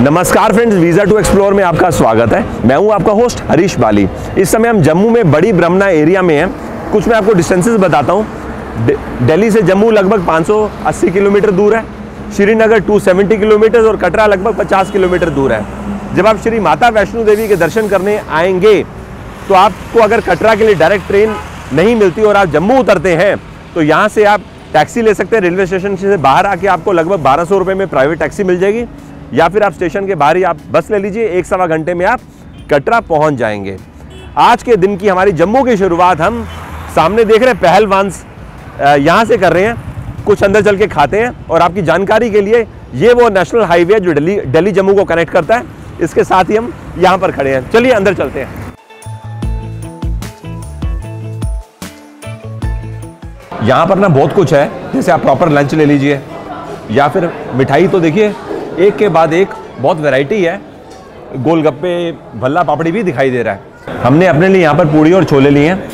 नमस्कार friends visa to explore में आपका स्वागत है। मैं हूँ आपका होस्ट हरीश बाली। इस समय हम जम्मू में बड़ी ब्रह्मना एरिया में हैं। कुछ मैं आपको डिस्टेंसेस बताता हूँ। दिल्ली से जम्मू लगभग 580 किलोमीटर दूर है। श्रीनगर 270 किलोमीटर और कटरा लगभग 50 किलोमीटर दूर है। जब आप श्री माता वैष्णो देवी के दर्शन करने आएँगे तो आपको अगर कटरा के लिए डायरेक्ट ट्रेन नहीं मिलती और आप जम्मू उतरते हैं तो यहाँ से आप टैक्सी ले सकते हैं, रेलवे स्टेशन से बाहर आके आपको लगभग बारह सौ में प्राइवेट टैक्सी मिल जाएगी। या फिर आप स्टेशन के बाहर ही आप बस ले लीजिए, एक सवा घंटे में आप कटरा पहुँच जाएँगे। आज के दिन की हमारी जम्मू की शुरुआत हम सामने देख रहे हैं, पहलवान यहाँ से कर रहे हैं, कुछ अंदर चल के खाते हैं और आपकी जानकारी के लिए ये वो नेशनल हाईवे जो दिल्ली दिल्ली जम्मू को कनेक्ट करता है। इसके साथ ही हम यहाँ पर खड़े हैं। चलिए, अंदर चलते हैं। यहाँ पर ना बहुत कुछ है। जैसे आप प्रॉपर लंच ले लीजिए। या फिर मिठाई तो देखिए, एक के बाद एक बहुत वैरायटी है। गोलगप्पे, भल्ला पापड़ी भी दिखाई दे रहा है। हमने अपने लिए यहाँ पर पूड़ी और छोले लिए हैं।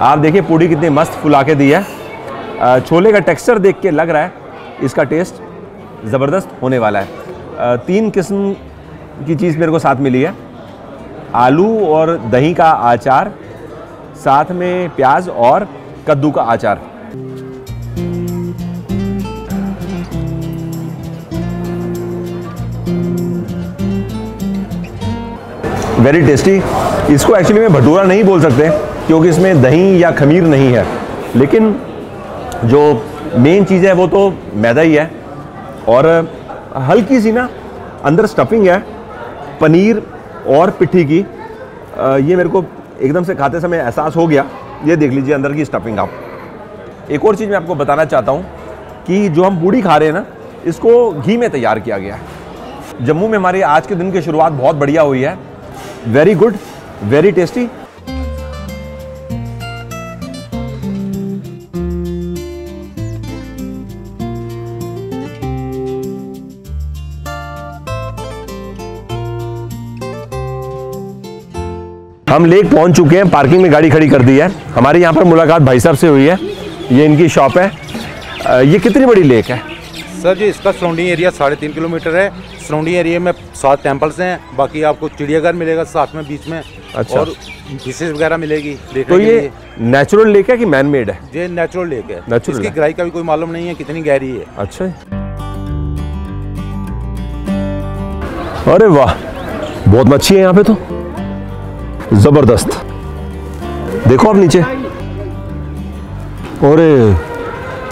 आप देखिए, पूड़ी कितनी मस्त फुला के दी है। छोले का टेक्सचर देख के लग रहा है। इसका टेस्ट ज़बरदस्त होने वाला है। तीन किस्म की चीज़ मेरे को साथ मिली है। आलू और दही का आचार, साथ में प्याज और कद्दू का आचार। वेरी टेस्टी इसको एक्चुअली में भटूरा नहीं बोल सकते, क्योंकि इसमें दही या खमीर नहीं है। लेकिन जो मेन चीज़ है, वो तो मैदा ही है। और हल्की सी ना अंदर स्टफिंग है, पनीर और पिट्ठी की। ये मेरे को एकदम से खाते समय एहसास हो गया। ये देख लीजिए अंदर की स्टफिंग आप। एक और चीज़ मैं आपको बताना चाहता हूँ कि जो हम पूड़ी खा रहे हैं ना, इसको घी में तैयार किया गया है। जम्मू में हमारी आज के दिन की शुरुआत बहुत बढ़िया हुई है। वेरी गुड वेरी टेस्टी हम लेक पहुँच चुके हैं। पार्किंग में गाड़ी खड़ी कर दी है। हमारी यहाँ पर मुलाकात भाई साहब से हुई है। ये इनकी शॉप है। ये कितनी बड़ी लेक है? सर जी इसका सराउंडिंग एरिया साढ़े तीन किलोमीटर है। सराउंडिंग एरिया में सात टेम्पल्स हैं बाकी आपको चिड़ियाघर मिलेगा साथ में बीच में अच्छा। और फिशेज वगैरह मिलेगी तो ये नेचुरल लेक है कि मैन मेड है? ये नेचुरल लेक है। नेचुरल इसकी गहराई का भी कोई मालूम नहीं है कितनी गहरी है। अच्छा अरे वाह बहुत मच्छी है यहाँ पे तो। ज़बरदस्त। देखो आप नीचे। अरे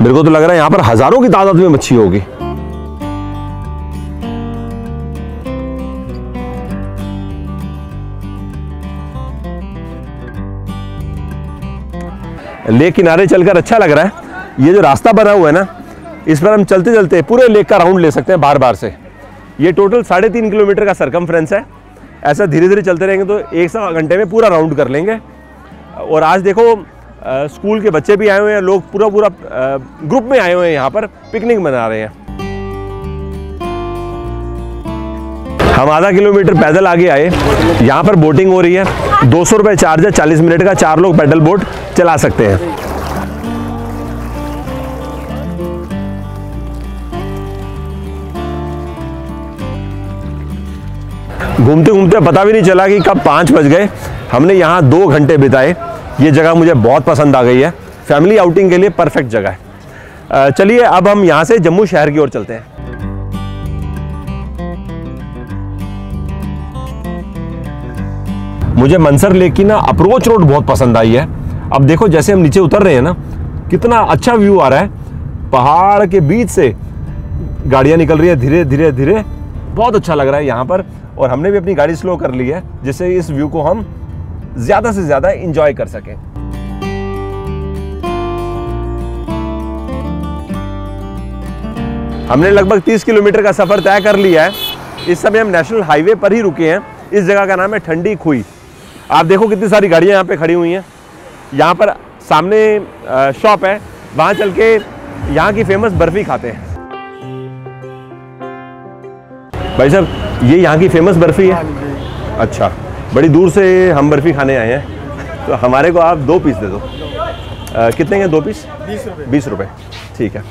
मेरे को तो लग रहा है यहाँ पर हज़ारों की तादाद में मच्छी होगी। लेक किनारे चलकर अच्छा लग रहा है। ये जो रास्ता बना हुआ है ना, इस पर हम चलते चलते पूरे लेक का राउंड ले सकते हैं बार बार से। ये टोटल साढ़े तीन किलोमीटर का सरकम है। ऐसा धीरे धीरे चलते रहेंगे तो एक सौ घंटे में पूरा राउंड कर लेंगे। और आज देखो स्कूल के बच्चे भी आए हुए हैं, लोग पूरा पूरा ग्रुप में आए हुए हैं यहाँ पर, पिकनिक मना रहे हैं। हम आधा किलोमीटर पैदल आगे आए, यहाँ पर बोटिंग हो रही है, दो सौ रुपये चार्ज है, चालीस मिनट का, चार लोग पैडल बोट चला सकते हैं। घूमते घूमते पता भी नहीं चला कि कब पाँच बज गए, हमने यहाँ दो घंटे बिताए ये जगह मुझे बहुत पसंद आ गई है। फैमिली आउटिंग के लिए परफेक्ट जगह है। चलिए, अब हम यहाँ से जम्मू शहर की ओर चलते हैं। मुझे मनसर लेक की ना अप्रोच रोड बहुत पसंद आई है। अब देखो, जैसे हम नीचे उतर रहे हैं ना, कितना अच्छा व्यू आ रहा है। पहाड़ के बीच से गाड़ियाँ निकल रही है धीरे धीरे धीरे। बहुत अच्छा लग रहा है यहाँ पर। और हमने भी अपनी गाड़ी स्लो कर ली है, जिससे इस व्यू को हम ज़्यादा से ज़्यादा इंजॉय कर सकें। हमने लगभग 30 किलोमीटर का सफ़र तय कर लिया है। इस समय हम नेशनल हाईवे पर ही रुके हैं। इस जगह का नाम है ठंडी खुई। आप देखो कितनी सारी गाड़ियाँ यहाँ पे खड़ी हुई हैं। यहाँ पर सामने शॉप है। वहाँ चल के यहाँ की फ़ेमस बर्फ़ी खाते हैं। भाई साहब ये यहाँ की फ़ेमस बर्फ़ी है? अच्छा। बड़ी दूर से हम बर्फ़ी खाने आए हैं। तो हमारे को आप दो पीस दे दो। आ, कितने के दो पीस? बीस रुपये बीस रुपये ठीक है।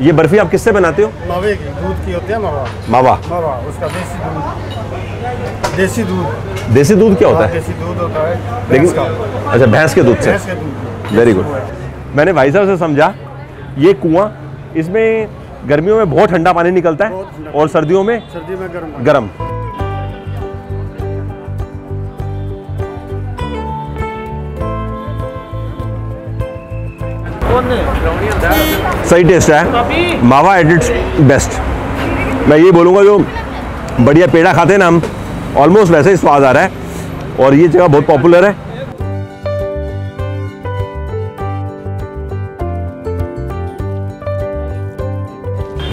ये बर्फ़ी आप किससे बनाते हो? मावे की दूध की होती है मावा। मावा। मावा उसका देसी दूध। देसी दूध। देसी दूध क्या होता हाँ, है? देसी दूध होता है लेकिन अच्छा भैंस के दूध से। वेरी गुड मैंने भाई साहब से समझा ये कुआँ इसमें गर्मियों में बहुत ठंडा पानी निकलता है और सर्दियों में सर्दी में गर्म गर्म। सही टेस्ट है। मावा एट इट्स बेस्ट मैं ये बोलूँगा जो बढ़िया पेड़ा खाते हैं ना हम ऑलमोस्ट वैसे ही स्वाद आ रहा है और ये जगह बहुत पॉपुलर है।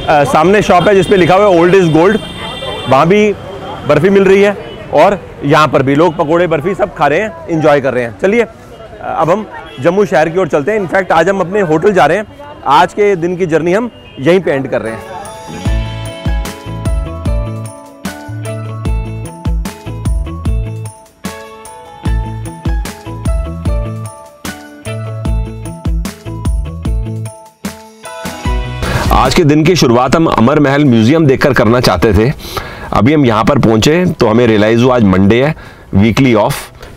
अ, सामने शॉप है जिसपे लिखा हुआ है ओल्ड इज़ गोल्ड वहाँ भी बर्फ़ी मिल रही है और यहाँ पर भी लोग पकोड़े बर्फ़ी सब खा रहे हैं इंजॉय कर रहे हैं। चलिए अब हम जम्मू शहर की ओर चलते हैं। इनफैक्ट आज हम अपने होटल जा रहे हैं। आज के दिन की जर्नी हम यहीं पे एंड कर रहे हैं। आज के दिन की शुरुआत हम अमर महल म्यूज़ियम देखकर करना चाहते थे। अभी हम यहाँ पर पहुँचे तो हमें रियलाइज़ हुआ आज मंडे है वीकली ऑफ़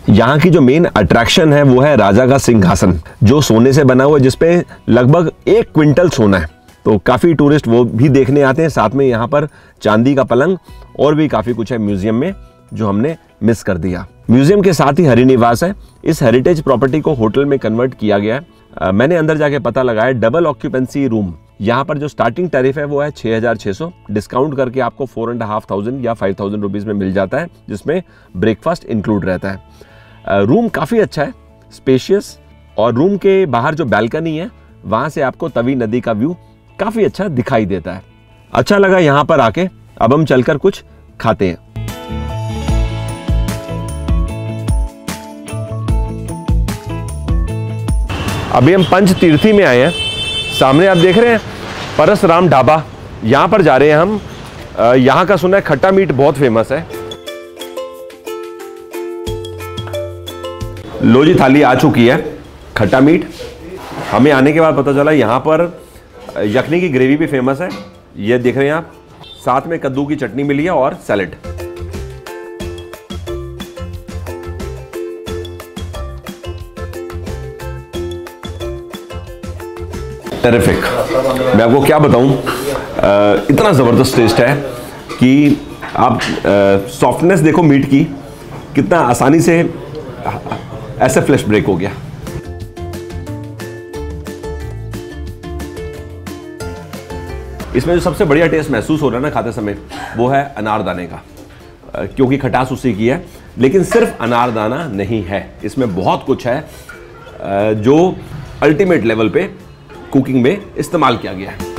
यहाँ की जो मेन अट्रैक्शन है वो है राजा का सिंहासन जो सोने से बना हुआ है जिसपे लगभग एक क्विंटल सोना है। तो काफ़ी टूरिस्ट वो भी देखने आते हैं साथ में यहाँ पर चांदी का पलंग और भी काफ़ी कुछ है म्यूज़ियम में जो हमने मिस कर दिया। म्यूज़ियम के साथ ही हरिनिवास है। इस हेरिटेज प्रॉपर्टी को होटल में कन्वर्ट किया गया है। अ, मैंने अंदर जाके पता लगाया डबल ऑक्यूपेंसी रूम यहाँ पर जो स्टार्टिंग टैरिफ है वो है 6600 डिस्काउंट करके आपको फोर एंड हाफ़ थाउज़ेंड या फाइव थाउज़ेंड रुपीज़ में मिल जाता है जिसमें ब्रेकफास्ट इंक्लूड रहता है। रूम काफ़ी अच्छा है स्पेशियस और रूम के बाहर जो बैल्कनी है, वहाँ से आपको तवी नदी का व्यू काफ़ी अच्छा दिखाई देता है। अच्छा लगा यहाँ पर आके, अब हम चलकर कुछ खाते हैं। अभी हम पंच तीर्थी में आए हैं। सामने आप देख रहे हैं, परसराम ढाबा। यहाँ पर जा रहे हैं हम। यहाँ का सुना है खट्टा मीट बहुत फ़ेमस है। लो जी, थाली आ चुकी है। खट्टा मीट हमें आने के बाद पता चला, यहाँ पर यखनी की ग्रेवी भी फ़ेमस है। ये देख रहे हैं आप, साथ में कद्दू की चटनी मिली है और सैलेड। टेरिफिक मैं आपको क्या बताऊँ इतना ज़बरदस्त टेस्ट है कि आप सॉफ्टनेस देखो मीट की, कितना आसानी से ऐसे फ्लैश ब्रेक हो गया। इसमें जो सबसे बढ़िया टेस्ट महसूस हो रहा है ना खाते समय, वो है अनारदाने का। क्योंकि खटास उसी की है, लेकिन सिर्फ़ अनारदाना नहीं है। इसमें बहुत कुछ है जो अल्टीमेट लेवल पे कुकिंग में इस्तेमाल किया गया है।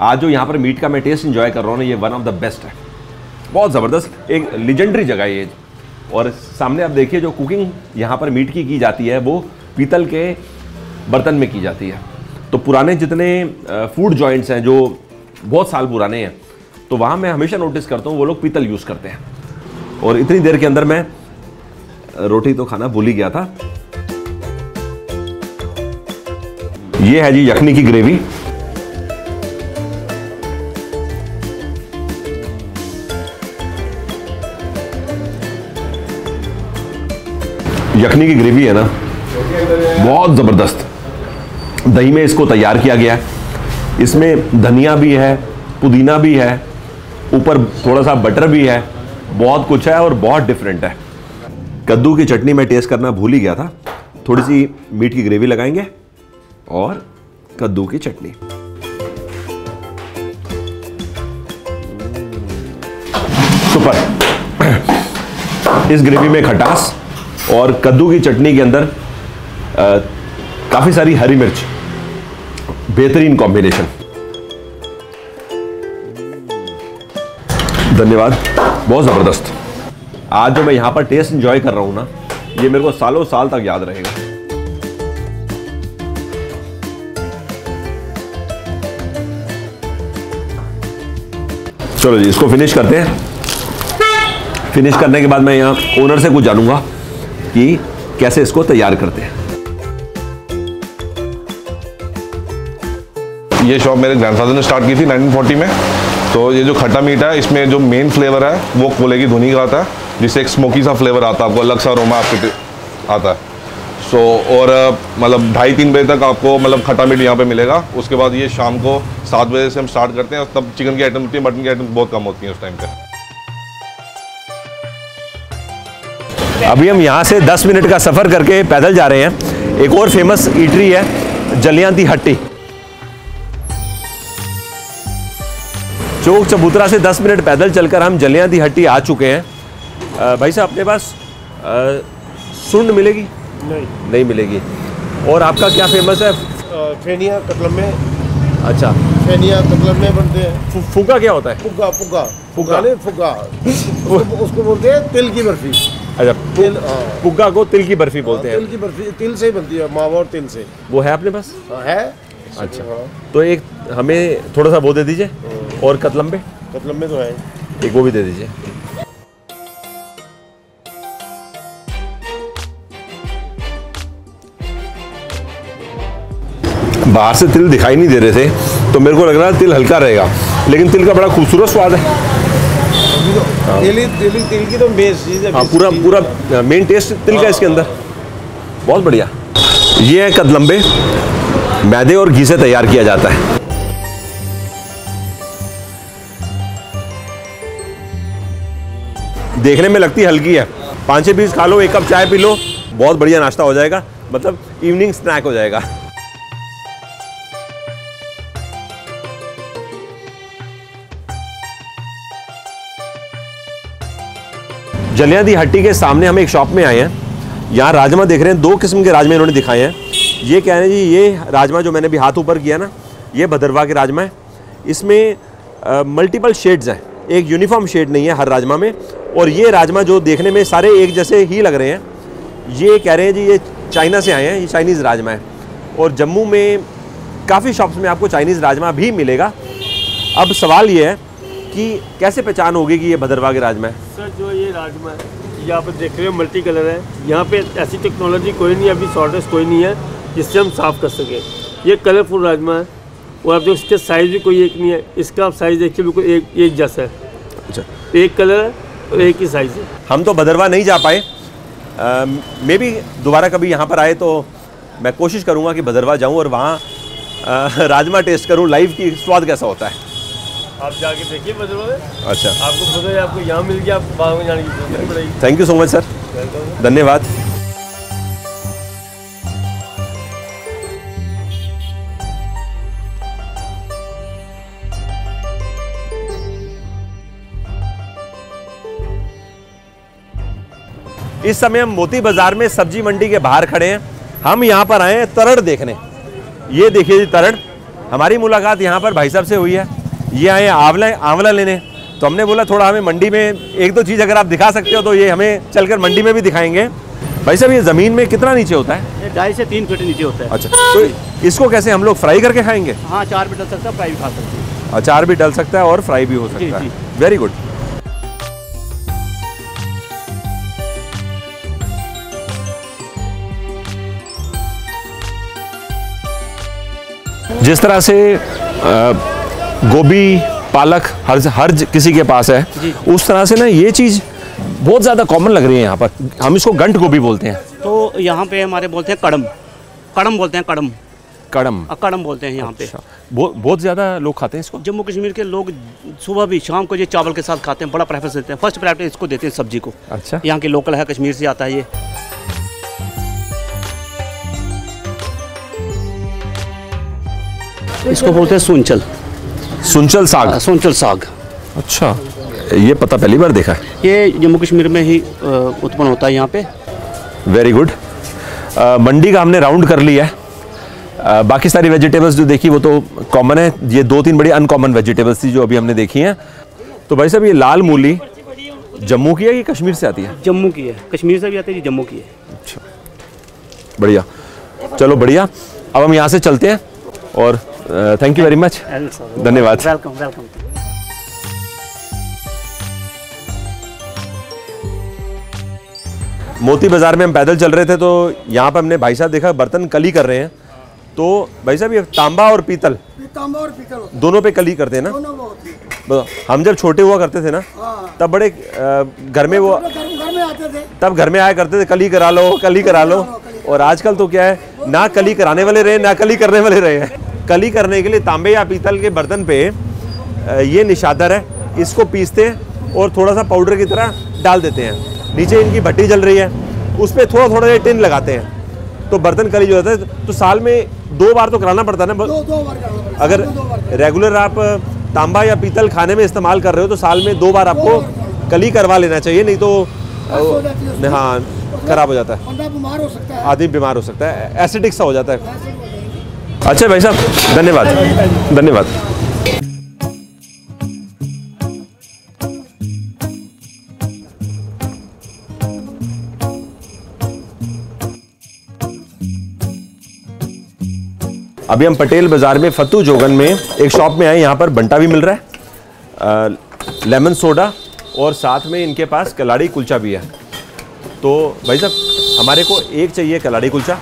आज जो यहाँ पर मीट का मैं टेस्ट एंजॉय कर रहा हूँ ना, ये वन ऑफ़ द बेस्ट है। बहुत ज़बरदस्त एक लिजेंडरी जगह है ये। और सामने आप देखिए, जो कुकिंग यहाँ पर मीट की की जाती है, वो पीतल के बर्तन में की जाती है। तो पुराने जितने फ़ूड जॉइंट्स हैं, जो बहुत साल पुराने हैं तो वहाँ मैं हमेशा नोटिस करता हूँ, वो लोग पीतल यूज़ करते हैं। और इतनी देर के अंदर मैं रोटी तो खाना भूल ही गया था। ये है जी यखनी की ग्रेवी यखनी की ग्रेवी है ना, बहुत ज़बरदस्त। दही में इसको तैयार किया गया है। इसमें धनिया भी है, पुदीना भी है, ऊपर थोड़ा सा बटर भी है, बहुत कुछ है और बहुत डिफरेंट है। कद्दू की चटनी में टेस्ट करना भूल ही गया था। थोड़ी सी मीट की ग्रेवी लगाएँगे और कद्दू की चटनी। सुपर। इस ग्रेवी में खटास और कद्दू की चटनी के अंदर काफ़ी सारी हरी मिर्च। बेहतरीन कॉम्बिनेशन धन्यवाद बहुत ज़बरदस्त। आज जो मैं यहाँ पर टेस्ट एंजॉय कर रहा हूँ ना ये मेरे को सालों साल तक याद रहेगा। चलो जी इसको फिनिश करते हैं। फिनिश करने के बाद मैं यहाँ ओनर से कुछ जानूँगा। कि कैसे इसको तैयार करते हैं। ये शॉप मेरे ग्रैंडफादर ने स्टार्ट की थी 1940 में। तो ये जो खट्टा मीठा है इसमें जो मेन फ्लेवर है वो कोले की धुनी का आता है जिससे एक स्मोकी सा फ्लेवर आता है आपको अलग सा रोमा आपके आता है। सो so, और मतलब ढाई तीन बजे तक आपको मतलब खट्टा मीट यहाँ पे मिलेगा। उसके बाद ये शाम को सात बजे से हम स्टार्ट करते हैं तब चिकन की आइटम होती है मटन की आइटम बहुत कम होती है उस टाइम पर अभी हम यहाँ से 10 मिनट का सफ़र करके पैदल जा रहे हैं। एक और फ़ेमस ईटरी है जलियांती हट्टी। चौक चबूतरा से 10 मिनट पैदल चलकर हम जलियांती हट्टी आ चुके हैं। भाई साहब अपने पास सुंड मिलेगी? नहीं। नहीं मिलेगी। और आपका क्या फ़ेमस है? फेनिया कतलम में। अच्छा। फेनिया कतलम में बनते हैं। फु- फूका क्या होता है? फुग्गा फुग्गा फुग्गा। फुग्गा नहीं फुग्गा उसको, उसको बोलते हैं तिल की बर्फ़ी। अच्छा तिल हाँ। फुग्गा को तिल की बर्फ़ी बोलते हैं। तिल की बर्फ़ी तिल से ही बनती है मावा और तिल से। वो है अपने पास? हाँ, है। अच्छा। हाँ, तो एक हमें थोड़ा सा वो दे दीजिए और कतलम पे कतलम में तो है। एक वो भी दे दीजिए। बाहर से तिल दिखाई नहीं दे रहे थे तो मेरे को लग रहा है तिल हल्का रहेगा लेकिन तिल का बड़ा खूबसूरत स्वाद है। तिल तिल तिल की तो बेस हाँ पूरा पूरा मेन टेस्ट तिल का इसके अंदर। बहुत बढ़िया। ये है कदलम्बे। मैदे और घी से तैयार किया जाता है। देखने में लगती हल्की है। पाँच छः पीस खा लो एक कप चाय पी लो बहुत बढ़िया नाश्ता हो जाएगा। मतलब इवनिंग स्नैक हो जाएगा। जलियांती हट्टी के सामने हम एक शॉप में आए हैं। यहाँ राजमा देख रहे हैं, दो किस्म के राजमा इन्होंने दिखाए हैं। ये कह रहे हैं जी, ये राजमा जो मैंने अभी हाथ ऊपर किया ना, ये भद्रवा के राजमा है। इसमें मल्टीपल शेड्स हैं। एक यूनिफॉर्म शेड नहीं है हर राजमा में, और ये राजमा जो देखने में सारे एक जैसे ही लग रहे हैं। ये कह रहे हैं जी, ये चाइना से आए हैं, ये चाइनीज़ राजमा है। और जम्मू में काफ़ी शॉप्स में आपको चाइनीज़ राजमा भी मिलेगा। अब सवाल ये है कि कैसे पहचान होगी कि ये भदरवा के राजमा है? सर, जो राजमा है ये आप देख रहे हो मल्टी कलर है। यहाँ पे ऐसी टेक्नोलॉजी कोई नहीं है अभी शॉर्टेज कोई नहीं है जिससे हम साफ़ कर सकें। ये कलरफुल राजमा है और आप जो इसके साइज़ भी कोई एक नहीं है इसका आप साइज़ देखिए बिल्कुल एक एक जैसा है। अच्छा। एक कलर है और एक ही साइज़ है। हम तो भदरवा नहीं जा पाए। मे भी दोबारा कभी यहाँ पर आए तो मैं कोशिश करूँगा कि भदरवा जाऊँ और वहाँ राजमा टेस्ट करूँ। लाइव की स्वाद कैसा होता है? आप जाके देखिए अच्छा। आपको पता है आपको यहाँ मिल गया आपको बाहर में जाने की ज़रूरत नहीं पड़ेगी thank you so much sir धन्यवाद। इस समय हम मोती बाज़ार में सब्ज़ी मंडी के बाहर खड़े हैं। हम यहाँ पर आए हैं तरड़ देखने। ये देखिए जी तरड़। हमारी मुलाकात यहाँ पर भाई साहब से हुई है। ये आए आंवला आंवला लेने। तो हमने बोला थोड़ा हमें मंडी में एक दो चीज़ अगर आप दिखा सकते हो तो ये हमें चलकर मंडी में भी दिखाएँगे। भाई साहब ये ज़मीन में कितना नीचे होता है? ढाई से तीन फीट नीचे होता है। अच्छा तो इसको कैसे हम लोग फ्राई करके खाएँगे? हाँ चार भी डल सकता है फ्राई भी खा सकते हैं। अचार भी डल सकता है और फ्राई भी हो सकता है। वेरी गुड जिस तरह से गोभी पालक हर हर किसी के पास है। उस तरह से ना ये चीज़ बहुत ज़्यादा कॉमन लग रही है यहाँ पर। हम इसको गंट गोभी बोलते हैं। तो यहाँ पे हमारे बोलते हैं कड़म। कड़म बोलते हैं कड़म। कड़म। कड़म बोलते हैं यहाँ पे। अच्छा। बहुत बहुत ज़्यादा लोग खाते हैं इसको? जम्मू कश्मीर के लोग सुबह भी शाम को ये चावल के साथ खाते हैं बड़ा प्रेफरेंस देते हैं। फ़र्स्ट प्रायोरिटी इसको देते हैं सब्ज़ी को। अच्छा। यहाँ के लोकल है कश्मीर से आता है ये। इसको बोलते हैं सुनचल सुनचल साग। अ, सुनचल साग। अच्छा। ये पता पहली बार देखा है? ये जम्मू कश्मीर में ही उत्पन्न होता है यहाँ पे। वेरी गुड मंडी का हमने राउंड कर लिया है। बाकी सारी वेजिटेबल्स जो देखी वो तो कॉमन है। ये दो तीन बड़ी अनकॉमन वेजिटेबल्स थी जो अभी हमने देखी हैं। तो भाई साहब ये लाल मूली जम्मू की है कि कश्मीर से आती है? जम्मू की है। कश्मीर से भी आती है जम्मू की है। अच्छा। बढ़िया। चलो बढ़िया। अब हम यहाँ से चलते हैं और थैंक यू वेरी मच धन्यवाद. वेलकम वेलकम मोती बाज़ार में हम पैदल चल रहे थे तो यहाँ पर हमने भाई साहब देखा बर्तन कली कर रहे हैं। तो भाई साहब ये तांबा और पीतल तांबा और पीतल दोनों पे कली करते हैं ना? दोनों वो होती है। बताओ, हम जब छोटे हुआ करते थे ना हाँ। तब बड़े घर में वो घर घर में आते थे। तब घर में आया करते थे कली करा लो कली करा लो। और आजकल तो क्या है ना कली कराने वाले रहे ना कली करने वाले रहे हैं। कली करने के लिए तांबे या पीतल के बर्तन पे ये निशादर है। इसको पीसते हैं और थोड़ा सा पाउडर की तरह डाल देते हैं। नीचे इनकी भट्टी जल रही है। उस पर थोड़ा थोड़ा ये टिन लगाते हैं। तो बर्तन कली जो होता है तो साल में दो बार तो कराना पड़ता है ना? दो दो बार करना पड़ता। अगर दो रेगुलर आप तांबा या पीतल खाने में इस्तेमाल कर रहे हो तो साल में दो बार आपको कली करवा लेना चाहिए नहीं तो हो खराब हो जाता है। बंदा बीमार हो सकता है। आदमी बीमार हो सकता है। एसिडिक सा हो जाता है। अच्छा भाई साहब धन्यवाद। धन्यवाद। अभी हम पटेल बाज़ार में फतू जोगन में एक शॉप में आए यहाँ पर बंटा भी मिल रहा है आ, लेमन सोडा और साथ में इनके पास कलाड़ी कुलचा भी है। तो भाई साहब हमारे को एक चाहिए कलाड़ी कुलचा।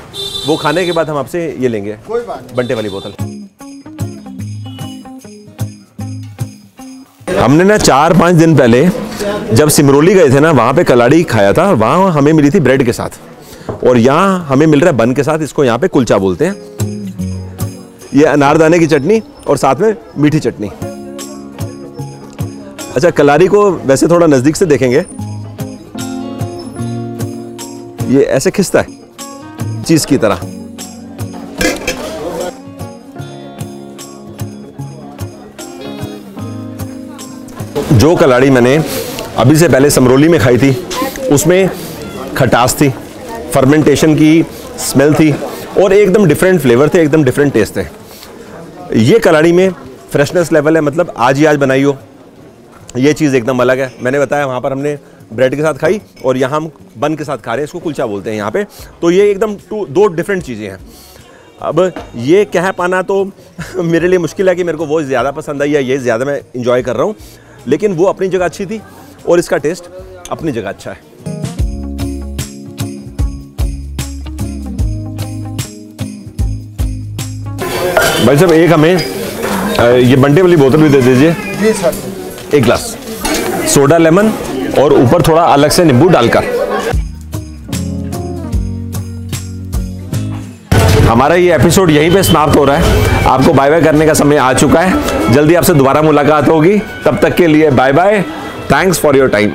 वो खाने के बाद हम आपसे ये लेंगे कोई बात नहीं। बंटे वाली बोतल। हमने ना चार पाँच दिन पहले जब सिमरोली गए थे ना वहाँ पे कलाड़ी खाया था वहाँ हमें मिली थी ब्रेड के साथ। और यहाँ हमें मिल रहा है बन के साथ इसको यहाँ पे कुलचा बोलते हैं। ये अनारदाने की चटनी और साथ में मीठी चटनी। अच्छा कलारी को वैसे थोड़ा नज़दीक से देखेंगे। ये ऐसे खिंचता है। चीज़ की तरह। जो कलाड़ी मैंने अभी से पहले समरोली में खाई थी, उसमें खटास थी फर्मेंटेशन की स्मेल थी और एकदम डिफरेंट फ्लेवर थे, एकदम डिफरेंट टेस्ट थे। ये कलाड़ी में फ्रेशनेस लेवल है मतलब आज ही आज बनाई हो। ये चीज़ एकदम अलग है। मैंने बताया, वहाँ पर हमने ब्रेड के साथ खाई और यहाँ हम बन के साथ खा रहे हैं इसको कुलचा बोलते हैं यहाँ पे। तो ये एकदम टू दो डिफरेंट चीज़ें हैं। अब ये कह पाना तो मेरे लिए मुश्किल है कि मेरे को वो ज़्यादा पसंद आई या ये ज़्यादा मैं इंजॉय कर रहा हूँ। लेकिन वो अपनी जगह अच्छी थी और इसका टेस्ट अपनी जगह अच्छा है। भाई साहब एक हमें ये बंटे वाली बोतल भी दे दीजिए। एक ग्लास। सोडा लेमन और ऊपर थोड़ा अलग से नींबू डालकर। हमारा ये एपिसोड यहीं पे समाप्त हो रहा है। आपको बाय बाय करने का समय आ चुका है। जल्दी आपसे दोबारा मुलाकात होगी। तब तक के लिए bye bye thanks for your time